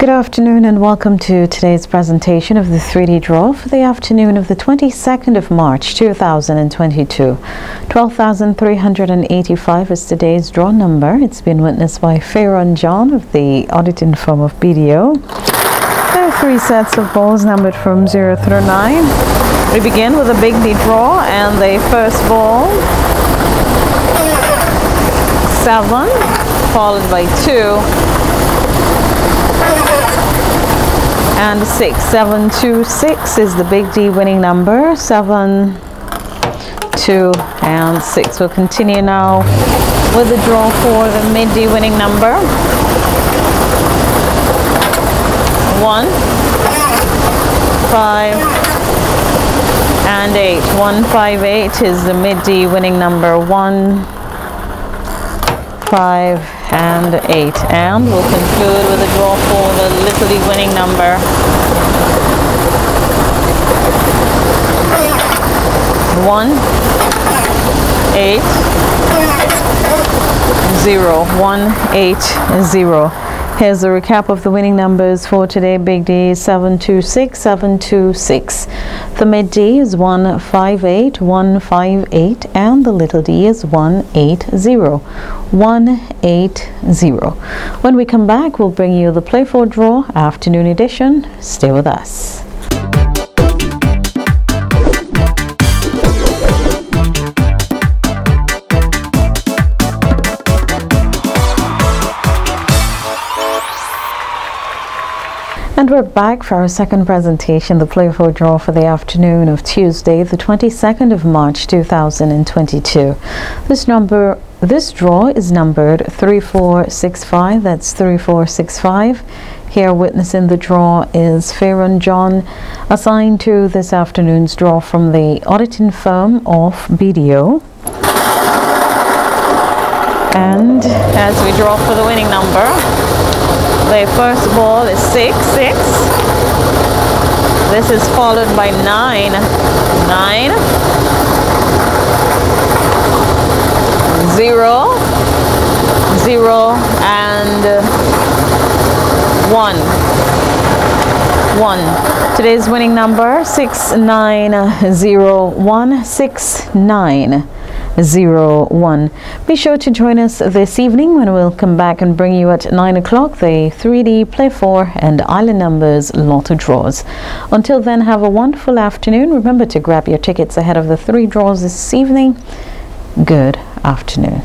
Good afternoon and welcome to today's presentation of the 3D draw for the afternoon of the 22nd of March 2022. 12,385 is today's draw number. It's been witnessed by Pharaoh John of the auditing firm of BDO. There are three sets of balls numbered from 0 through 9. We begin with a big D draw and the first ball 7 followed by 2 and 6. 726 is the big D winning number. 7, 2, and 6. We'll continue now with the draw for the mid D winning number. 1, 5, and 8. 158 is the mid D winning number. 1, 5, and 8 and we'll conclude with a draw for the league winning number. 1 8 0 1 8 0 Here's the recap of the winning numbers for today. Big D 726, 726. The mid D is 158, 158, and the little d is 180, 180. When we come back, we'll bring you the Play Draw afternoon edition. Stay with us. And we're back for our second presentation, the Play 4 Draw for the afternoon of Tuesday, the 22nd of March 2022. This number, this draw is numbered 3465, that's 3465. Here witnessing the draw is Farron John, assigned to this afternoon's draw from the auditing firm of BDO. And as we draw for the winning number, the first ball is 6, 6. This is followed by 9, 9. 0, 0 and uh, 1. 1. Today's winning number 690169 zero one. Be sure to join us this evening when we'll come back and bring you at 9 o'clock the 3D Play 4 and Island Numbers Lotto draws. Until then, have a wonderful afternoon. Remember to grab your tickets ahead of the three draws this evening. Good afternoon.